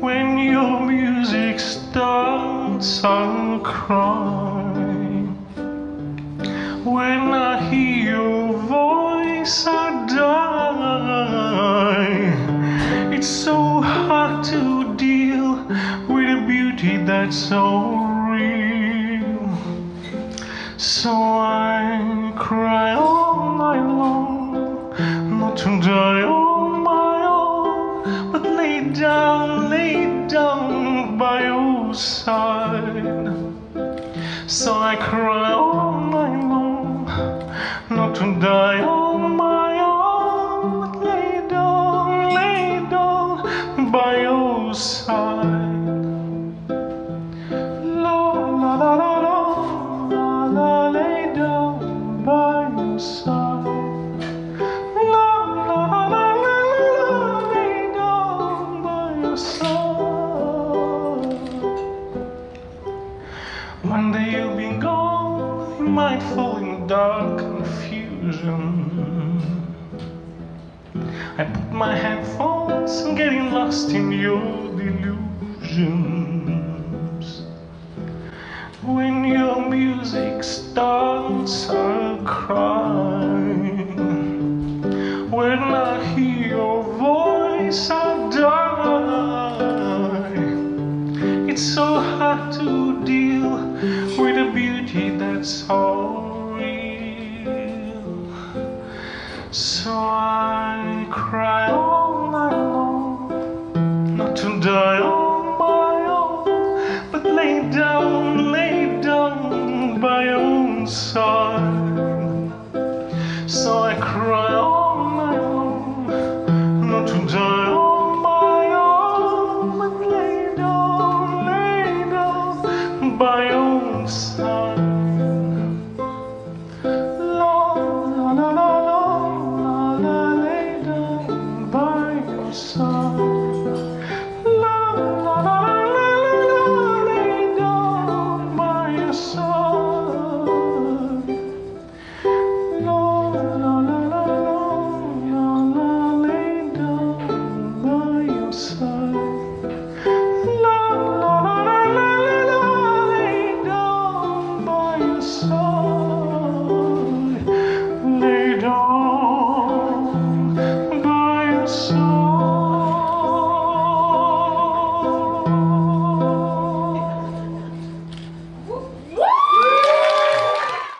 When your music starts, I'll cry. When I hear your voice, I die. It's so hard to deal with a beauty that's so real. So I cry all night long, not to die on my own, but lay down So I cry all night long, not to die on my own, lay down, lay down by your side. La la la la la, la la lay down by your side. La la la la la, lay down by your side. One day you'll be gone, you might fall in dark confusion. I put my headphones and getting lost in your delusions. When your music starts, I'll cry. When I hear your voice, It's so hard to deal with a beauty that's so real. So I cry all night long, not to die on my own, but lay down, your own side. Oh.